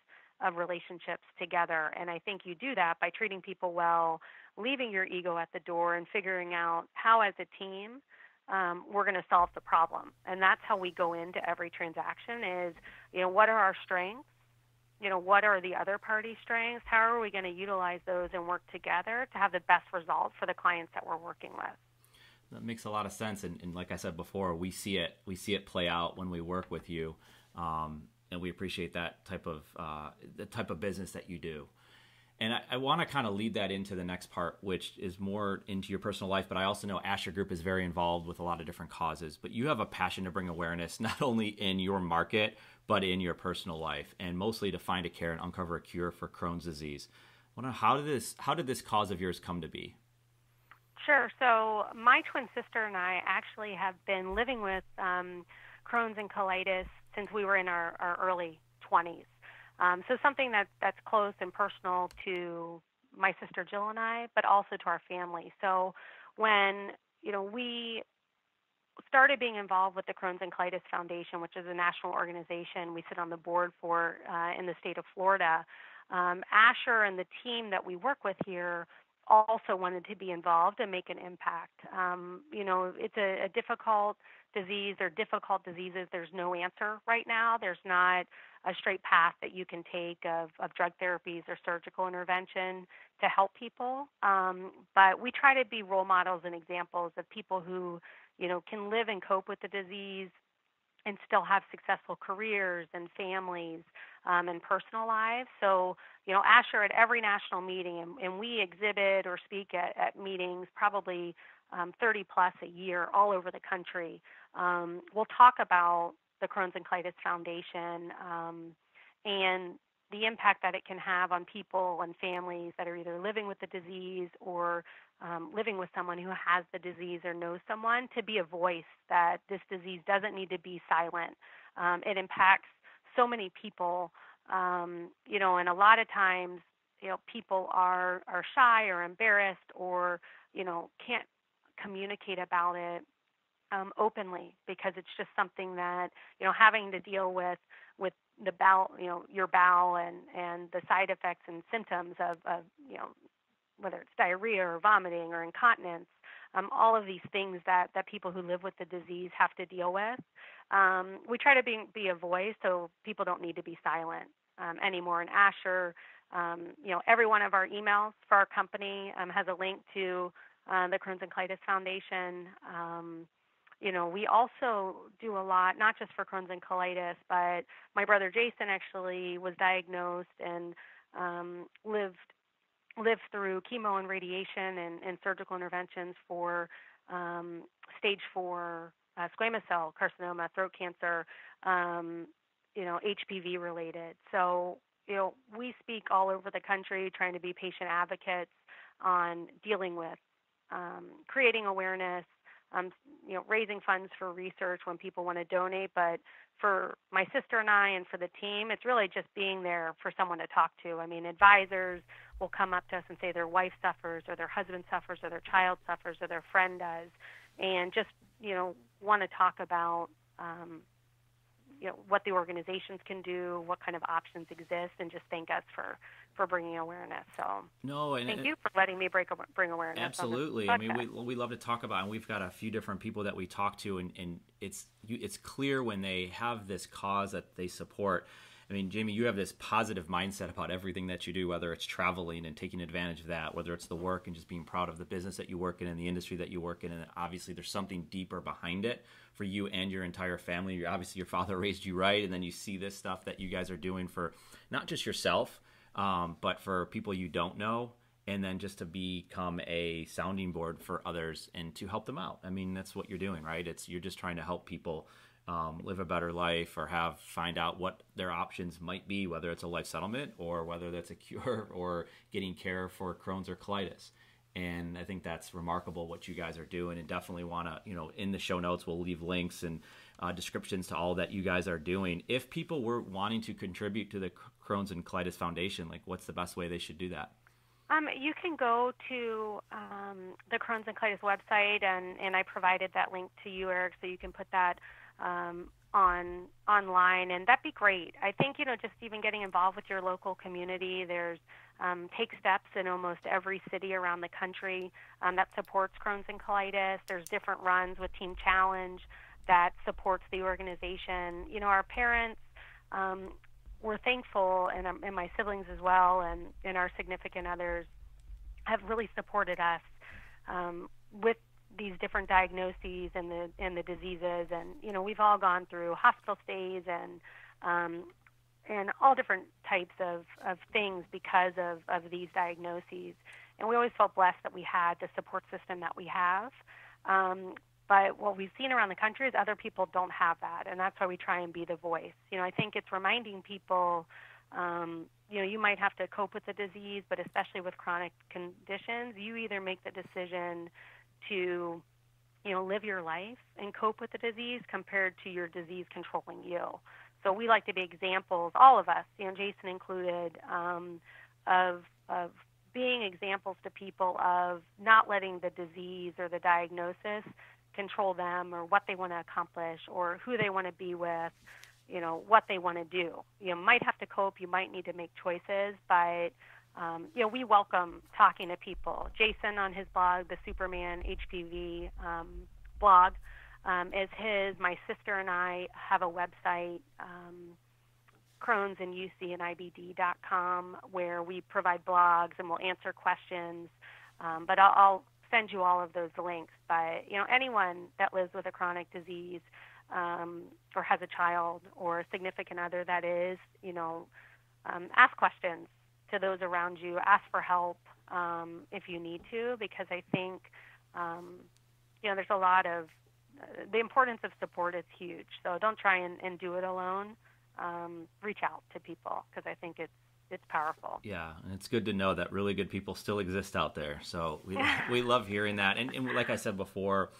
of relationships together. And I think you do that by treating people well, leaving your ego at the door, and figuring out how, as a team, um, we're going to solve the problem. And that's how we go into every transaction: is you know what are our strengths, you know what are the other party's strengths, how are we going to utilize those and work together to have the best result for the clients that we're working with. That makes a lot of sense, and, and like I said before, we see it we see it play out when we work with you. Um, and we appreciate that type of uh, the type of business that you do. And I, I want to kind of lead that into the next part, which is more into your personal life. But I also know Ashar Group is very involved with a lot of different causes. But you have a passion to bring awareness [LAUGHS] not only in your market, but in your personal life, and mostly to find a care and uncover a cure for Crohn's disease. I wonder how did this how did this cause of yours come to be? Sure. So my twin sister and I actually have been living with um, Crohn's and colitis since we were in our, our early 20s. Um, so something that that's close and personal to my sister Jill and I, but also to our family. So when you know we started being involved with the Crohn's and Colitis Foundation, which is a national organization we sit on the board for uh, in the state of Florida. Um, Ashar and the team that we work with here also wanted to be involved and make an impact. Um, you know, it's a, a difficult disease or difficult diseases. There's no answer right now. There's not a straight path that you can take of, of drug therapies or surgical intervention to help people. Um, but we try to be role models and examples of people who, you know, can live and cope with the disease and still have successful careers and families um, and personal lives. So, you know, Ashar at every national meeting, and, and we exhibit or speak at, at meetings probably um, 30 plus a year all over the country. Um, we'll talk about the Crohn's and Colitis Foundation um, and the impact that it can have on people and families that are either living with the disease or um, living with someone who has the disease or knows someone to be a voice that this disease doesn't need to be silent. Um, it impacts so many people, um, you know, and a lot of times, you know, people are are shy or embarrassed or you know can't communicate about it um, openly because it's just something that you know having to deal with with the bowel, you know, your bowel and and the side effects and symptoms of, of you know whether it's diarrhea or vomiting or incontinence, um, all of these things that that people who live with the disease have to deal with. Um, we try to be be a voice so people don't need to be silent um, anymore. And Ashar, um, you know, every one of our emails for our company um, has a link to uh, the Crohn's and Colitis Foundation. Um, you know, we also do a lot, not just for Crohn's and colitis, but my brother Jason actually was diagnosed and lived lived through chemo and radiation and, and surgical interventions for um, stage four uh, squamous cell carcinoma, throat cancer, um, you know, HPV related. So, you know, we speak all over the country trying to be patient advocates on dealing with um, creating awareness, um, you know, raising funds for research when people want to donate. But for my sister and I, and for the team, it's really just being there for someone to talk to. I mean, advisors will come up to us and say their wife suffers, or their husband suffers, or their child suffers, or their friend does, and just you know want to talk about um, you know what the organizations can do, what kind of options exist, and just thank us for for bringing awareness. So no, and, thank and, you for letting me break, bring awareness. Absolutely. I mean, we we love to talk about, and we've got a few different people that we talk to, and, and it's it's clear when they have this cause that they support. I mean, Jamie, you have this positive mindset about everything that you do, whether it's traveling and taking advantage of that, whether it's the work and just being proud of the business that you work in and the industry that you work in. And obviously, there's something deeper behind it for you and your entire family. Obviously, your father [LAUGHS] raised you right, and then you see this stuff that you guys are doing for not just yourself, um, but for people you don't know and then just to become a sounding board for others and to help them out. I mean, that's what you're doing, right? It's you're just trying to help people um, live a better life or have find out what their options might be, whether it's a life settlement or whether that's a [LAUGHS] cure or getting care for Crohn's or colitis. And I think that's remarkable what you guys are doing, and definitely want to, you know, in the show notes we'll leave links and uh, descriptions to all that you guys are doing. If people were wanting to contribute to the Crohn's and Colitis Foundation, like what's the best way they should do that? Um, you can go to um, the Crohn's and Colitis website, and, and I provided that link to you, Eric, so you can put that um, on online, and that'd be great. I think you know just even getting involved with your local community. There's um, take steps in almost every city around the country um, that supports Crohn's and colitis. There's different runs with Team Challenge that supports the organization. You know, our parents um, were thankful, and, um, and my siblings as well, and, and our significant others have really supported us um, with these different diagnoses and the and the diseases and you know we've all gone through hospital stays and um and all different types of, of things because of, of these diagnoses. And we always felt blessed that we had the support system that we have. Um, but what we've seen around the country is other people don't have that, and that's why we try and be the voice. You know, I think it's reminding people, um, you know, you might have to cope with the disease, but especially with chronic conditions, you either make the decision to, you know, live your life and cope with the disease compared to your disease controlling you. So we like to be examples, all of us, you know, Jason included, um, of of being examples to people of not letting the disease or the diagnosis control them or what they want to accomplish or who they want to be with, you know, what they want to do. You might have to cope, you might need to make choices, but um, you know, we welcome talking to people. Jason on his blog, the Superman HPV um, blog, um, is his. My sister and I have a website, um, Crohn's and UC and IBD.com, where we provide blogs and we'll answer questions. Um, but I'll, I'll send you all of those links. But you know, anyone that lives with a chronic disease um, or has a child or a significant other that is, you know, um, ask questions to those around you. Ask for help um, if you need to, because I think um, you know there's a lot of uh, the importance of support is huge. So don't try and, and do it alone. Um, reach out to people because I think it's it's powerful. Yeah, and it's good to know that really good people still exist out there. So we [LAUGHS] we love hearing that. And, and, like I said before,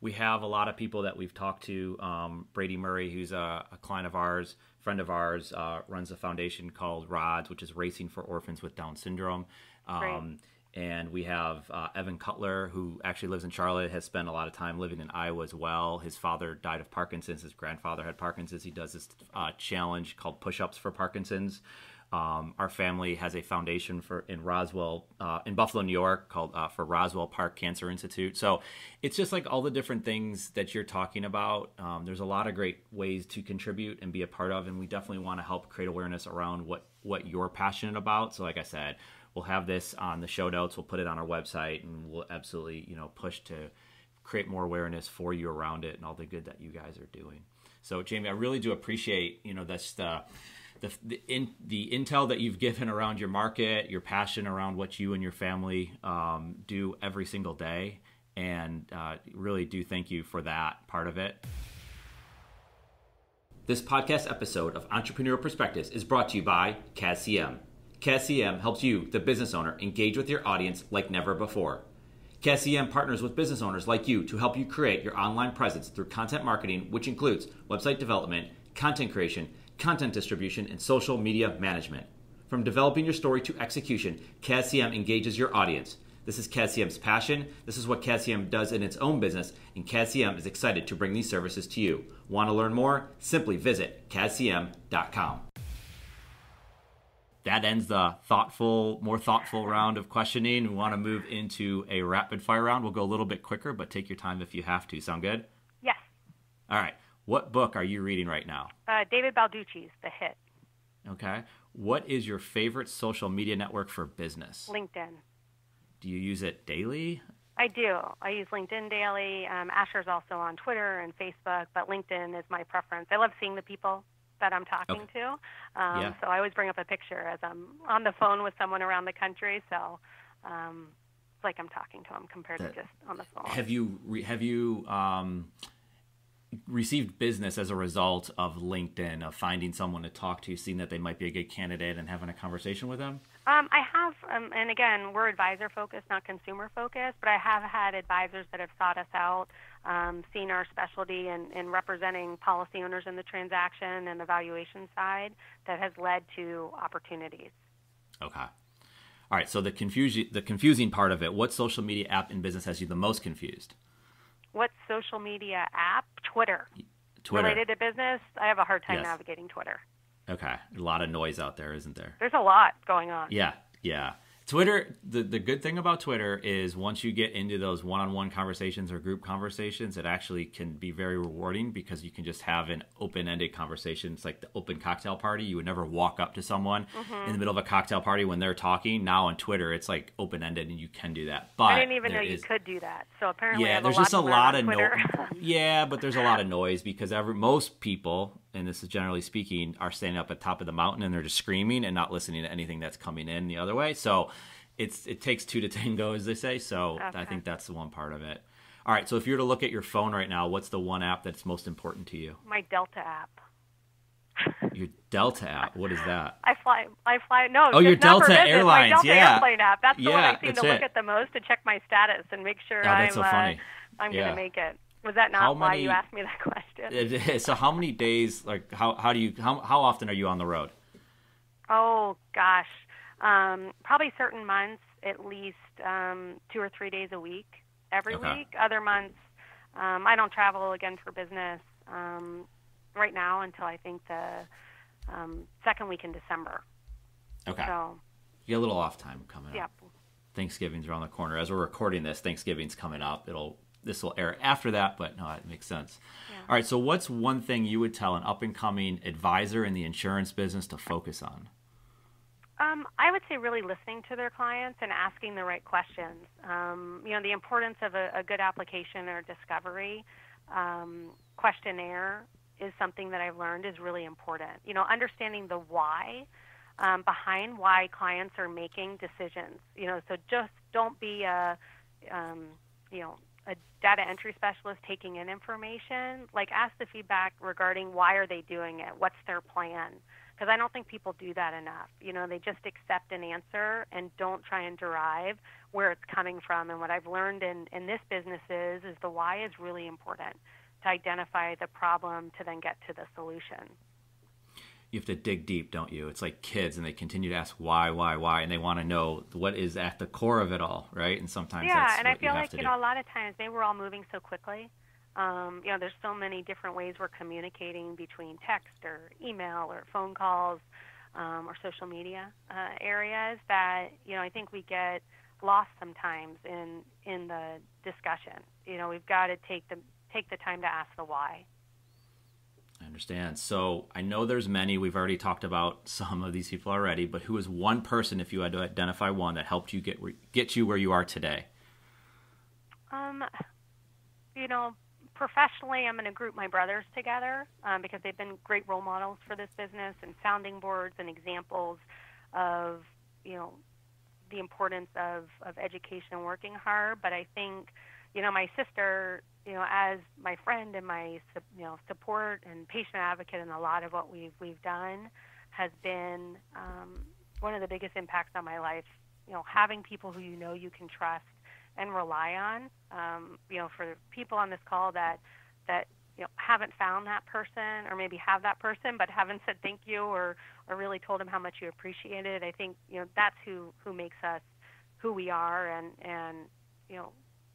we have a lot of people that we've talked to. Um, Brady Murray, who's a, a, client of ours, friend of ours, uh, runs a foundation called RODS, which is Racing for Orphans with Down Syndrome. Um, and we have uh, Evan Cutler, who actually lives in Charlotte, has spent a lot of time living in Iowa as well. His father died of Parkinson's. His grandfather had Parkinson's. He does this uh, challenge called Push Ups for Parkinson's, um, our family has a foundation for in Roswell, uh, in Buffalo, New York, called uh, for Roswell Park Cancer Institute. So it's just like all the different things that you're talking about. Um, there's a lot of great ways to contribute and be a part of, and we definitely want to help create awareness around what what you're passionate about. So, like I said, we'll have this on the show notes. We'll put it on our website, and we'll absolutely you know push to create more awareness for you around it and all the good that you guys are doing. So, Jamie, I really do appreciate you know that's the the the, in, the intel that you've given around your market, your passion around what you and your family um, do every single day, and uh, really do thank you for that part of it. This podcast episode of Entrepreneur Perspectives is brought to you by KazCM. KazCM helps you, the business owner, engage with your audience like never before. KazCM partners with business owners like you to help you create your online presence through content marketing, which includes website development, content creation, content distribution, and social media management. From developing your story to execution, KazCM engages your audience. This is KazCM's passion. This is what KazCM does in its own business, and KazCM is excited to bring these services to you. Want to learn more? Simply visit KazCM.com. That ends the thoughtful, more thoughtful round of questioning. We want to move into a rapid fire round. We'll go a little bit quicker, but take your time if you have to. Sound good? Yes. All right. What book are you reading right now? Uh, David Baldacci's The Hit. Okay. What is your favorite social media network for business? LinkedIn. Do you use it daily? I do. I use LinkedIn daily. Um, Ashar's also on Twitter and Facebook, but LinkedIn is my preference. I love seeing the people that I'm talking okay. to. Um, yeah. So I always bring up a picture as I'm on the phone with someone around the country. So um, it's like I'm talking to them compared that, to just on the phone. Have you have you um, received business as a result of LinkedIn, of finding someone to talk to, seeing that they might be a good candidate, and having a conversation with them? Um, I have, um, and again, we're advisor focused, not consumer focused, but I have had advisors that have sought us out, um, seen our specialty in, in representing policy owners in the transaction and the valuation side that has led to opportunities. Okay. All right. So the confusion, the confusing part of it, what social media app in business has you the most confused? What social media app? Twitter. Twitter. Related to business, I have a hard time yes. navigating Twitter. Okay. A lot of noise out there, isn't there? There's a lot going on. Yeah. Yeah. Twitter, the, the good thing about Twitter is once you get into those one on one conversations or group conversations, it actually can be very rewarding because you can just have an open ended conversation. It's like the open cocktail party. You would never walk up to someone mm-hmm. in the middle of a cocktail party when they're talking. Now on Twitter, it's like open ended and you can do that. But I didn't even know is, you could do that. So apparently, yeah, there's a just a lot of noise. [LAUGHS] yeah, but there's a lot of noise because every most people and this is generally speaking, are standing up at top of the mountain and they're just screaming and not listening to anything that's coming in the other way. So it's it takes two to [LAUGHS] tango, as they say. So okay. I think that's the one part of it. All right. So if you were to look at your phone right now, what's the one app that's most important to you? My Delta app. Your Delta app. What is that? I fly. I fly. No. Oh, your Delta Airlines. My Delta yeah. airplane app. That's the yeah, one I seem to look it. at the most to check my status and make sure oh, I'm. So uh, I'm yeah. going to make it. Was that not how why many, you asked me that question? so how many days? Like how how do you how how often are you on the road? Oh gosh, um, probably certain months at least um, two or three days a week every okay. week. Other months, um, I don't travel again for business um, right now until I think the um, second week in December. Okay. So you get a little off time coming yep. up. Thanksgiving's around the corner. As we're recording this, Thanksgiving's coming up. It'll this will air after that, but no, it makes sense. Yeah. All right. So, what's one thing you would tell an up and coming advisor in the insurance business to focus on? Um, I would say really listening to their clients and asking the right questions. Um, you know, the importance of a, a good application or discovery um, questionnaire is something that I've learned is really important. You know, understanding the why um, behind why clients are making decisions. You know, so just don't be a, um, you know, a data entry specialist taking in information. Like, ask the feedback regarding why are they doing it? What's their plan? because I don't think people do that enough. You know, they just accept an answer and don't try and derive where it's coming from. And what I've learned in, in this business is, is the why is really important to identify the problem to then get to the solution. You have to dig deep, don't you? It's like kids and they continue to ask why, why, why, and they want to know what is at the core of it all, right? And sometimes yeah, and I feel like you know a lot of times they were all moving so quickly um, you know, there's so many different ways we're communicating between text or email or phone calls um, or social media uh, areas that you know I think we get lost sometimes in in the discussion. You know, we've got to take the take the time to ask the why. Understand. So I know there's many. We've already talked about [LAUGHS] some of these people already, but who is one person, if you had to identify one, that helped you get get you where you are today? Um, you know, professionally, I'm going to group my brothers together um, because they've been great role models for this business and sounding boards and examples of, you know, the importance of, of education and working hard. But I think, you know, my sister, you know, as my friend and my, you know, support and patient advocate in a lot of what we've we've done, has been um, one of the biggest impacts on my life. You know, having people who you know you can trust and rely on. Um, you know, for people on this call that that you know haven't found that person or maybe have that person but haven't said thank you or or really told them how much you appreciate it. I think you know that's who who makes us who we are and and you know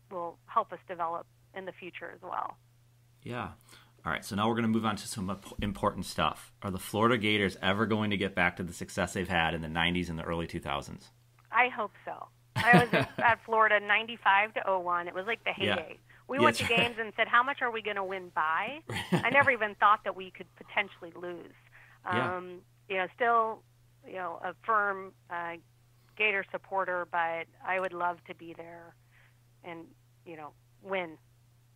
will help us develop in the future as well. Yeah. All right, so now we're going to move on to some important stuff. Are the Florida Gators ever going to get back to the success they've had in the 90s and the early 2000s? I hope so. I was [LAUGHS] at Florida 95 to 01. It was like the heyday. Yeah. We went to games and said, "How much are we going to win by?" [LAUGHS] I never even thought that we could potentially lose. Um, yeah. You know, still, you know, a firm uh, Gator supporter, but I would love to be there and you know win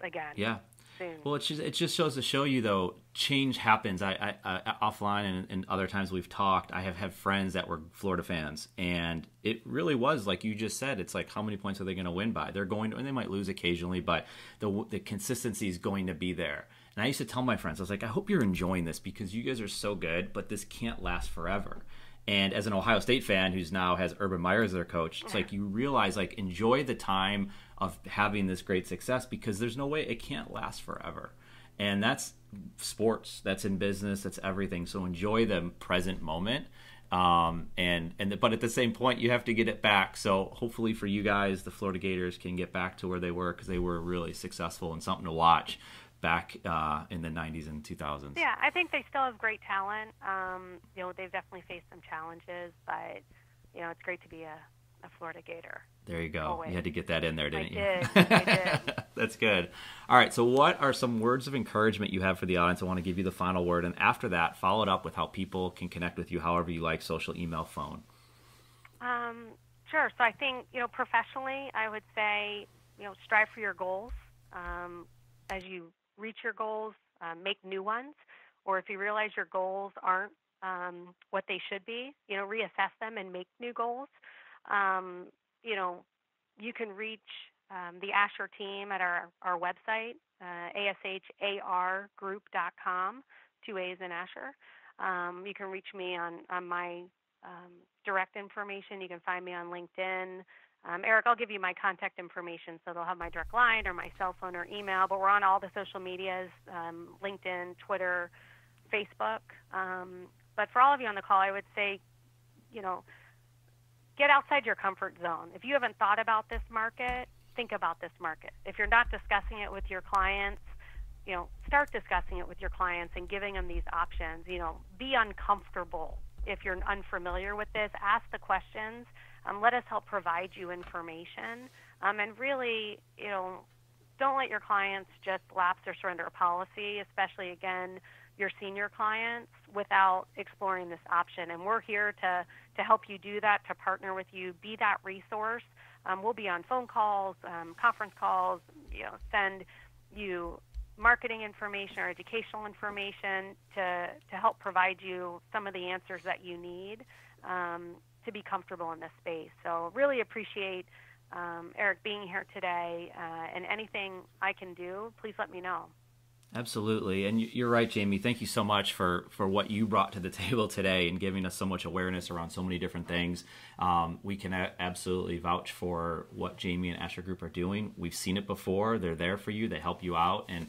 again. Yeah, soon. Well, it just it just shows to show you though change happens. I, I, I offline and, and, other times we've talked. I have had friends that were Florida fans, and it really was like you just said. It's like how many points are they going to win by? They're going to, and they might lose occasionally, but the the consistency is going to be there. And I used to tell my friends, I was like, I hope you're enjoying this because you guys are so good, but this can't last forever. And as an Ohio State fan who's now has Urban Meyer as their coach, it's like you realize like enjoy the time of having this great success because there's no way it can't last forever. And that's sports, that's in business, that's everything. So enjoy the present moment. Um, and and but at the same point, you have to get it back. So hopefully for you guys, the Florida Gators can get back to where they were because they were really successful and something to watch back uh, in the 90s and 2000s. Yeah, I think they still have great talent. Um, you know, they've definitely faced some challenges, but you know, it's great to be a, a Florida Gator. There you go. Always. You had to get that in there, didn't I you? Did. I [LAUGHS] did. That's good. All right. So, what are some words of encouragement you have for the audience? I want to give you the final word, and after that, follow it up with how people can connect with you, however you like, social, email, phone. Um, sure. So, I think you know, professionally, I would say you know, strive for your goals. Um, as you reach your goals, uh, make new ones, or if you realize your goals aren't um, what they should be, you know, reassess them and make new goals. Um, you know, you can reach um, the Ashar team at our, our website, uh, ashargroup.com, two A's in Ashar. Um, you can reach me on, on my um, direct information. You can find me on LinkedIn. Um, Eric, I'll give you my contact information so they'll have my direct line or my cell phone or email, but we're on all the social medias um, LinkedIn, Twitter, Facebook. But for all of you on the call, I would say, you know, get outside your comfort zone. If you haven't thought about this market, think about this market. If you're not discussing it with your clients, you know, start discussing it with your clients and giving them these options. You know, be uncomfortable if you're unfamiliar with this. Ask the questions. Um, let us help provide you information. Um, and really, you know, don't let your clients just lapse or surrender a policy, especially again your senior clients without exploring this option. And we're here to, to help you do that, to partner with you, be that resource. Um, we'll be on phone calls, um, conference calls, you know, send you marketing information or educational information to, to help provide you some of the answers that you need um, to be comfortable in this space. So really appreciate um, Eric being here today uh, and anything I can do, please let me know. Absolutely, and you're right, Jamie. Thank you so much for for what you brought to the [LAUGHS] table today and giving us so much awareness around so many different things. Um, we can absolutely vouch for what Jamie and Ashar Group are doing. We've seen it before. They're there for you. They help you out, and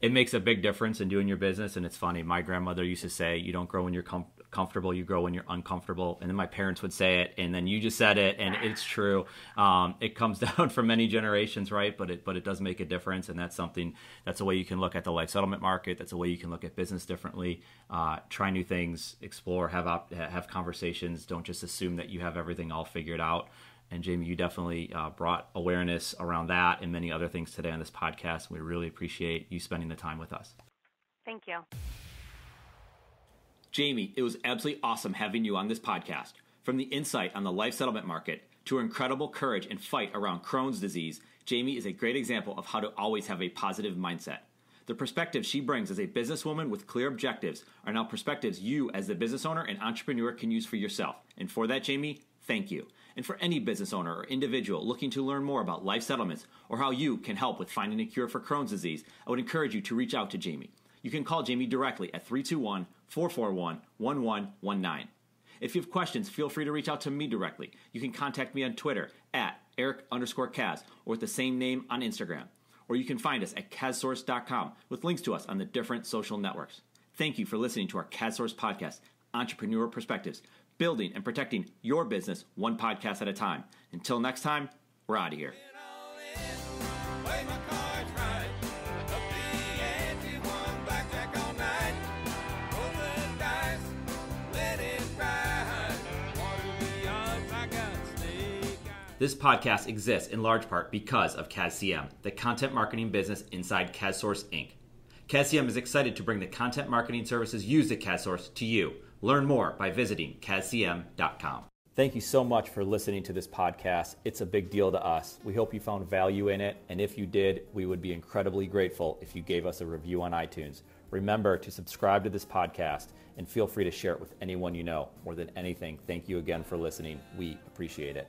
it makes a big difference in doing your business. And it's funny. My grandmother used to say, "You don't grow in your com- comfortable, you grow when you're uncomfortable. And then my parents would say it, and then you just said it, and it's true. Um, it comes [LAUGHS] down from many generations, right? But it but it does make a difference, and that's something. That's a way you can look at the life settlement market. That's a way you can look at business differently. Uh, try new things, explore, have op- have conversations. Don't just assume that you have everything all figured out. And Jamie, you definitely uh, brought awareness around that and many other things today on this podcast. We really appreciate you spending the time with us. Thank you. Jamie, it was absolutely awesome having you on this podcast. From the insight on the life settlement market to her incredible courage and fight around Crohn's disease, Jamie is a great example of how to always have a positive mindset. The perspectives she brings as a businesswoman with clear objectives are now perspectives you, as the business owner and entrepreneur, can use for yourself. And for that, Jamie, thank you. And for any business owner or individual looking to learn more about life settlements or how you can help with finding a cure for Crohn's disease, I would encourage you to reach out to Jamie. You can call Jamie directly at 321 441 1119. If you have questions, feel free to reach out to me directly. You can contact me on Twitter at Eric underscore Kaz or with the same name on Instagram. Or you can find us at KazSource.com with links to us on the different social networks. Thank you for listening to our KazSource podcast, Entrepreneur Perspectives, building and protecting your business one podcast at a time. Until next time, we're out of here. This podcast exists in large part because of KazCM, the content marketing business inside KazSource Inc. KazCM is excited to bring the content marketing services used at KazSource to you. Learn more by visiting KazCM.com. Thank you so much for listening to this podcast. It's a big deal to us. We hope you found value in it, and if you did, we would be incredibly grateful if you gave us a review on iTunes. Remember to subscribe to this podcast and feel free to share it with anyone you know. More than anything, thank you again for listening. We appreciate it.